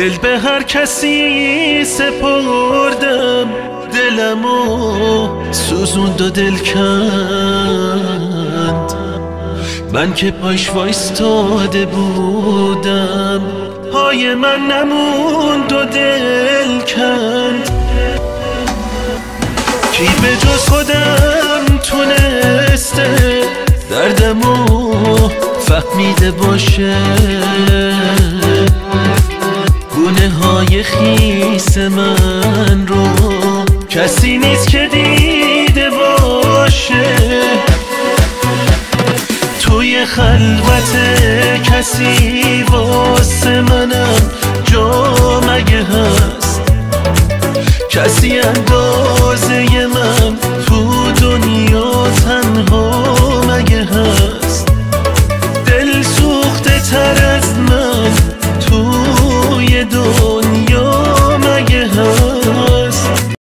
دل به هر کسی سپردم دلمو سوزوند و دل کند. من که پاش وایستاده بودم پای من نموند و دل کند. کی به جز خودم تونسته دردمو فهمیده باشه. خنده خیس من رو. کسی نیست که دیده باشه. توی خلوت کسی واسه منم جا مگه هست؟ کسی اندازه من تو دنیا تنها مگه هست؟ دل سوخته تره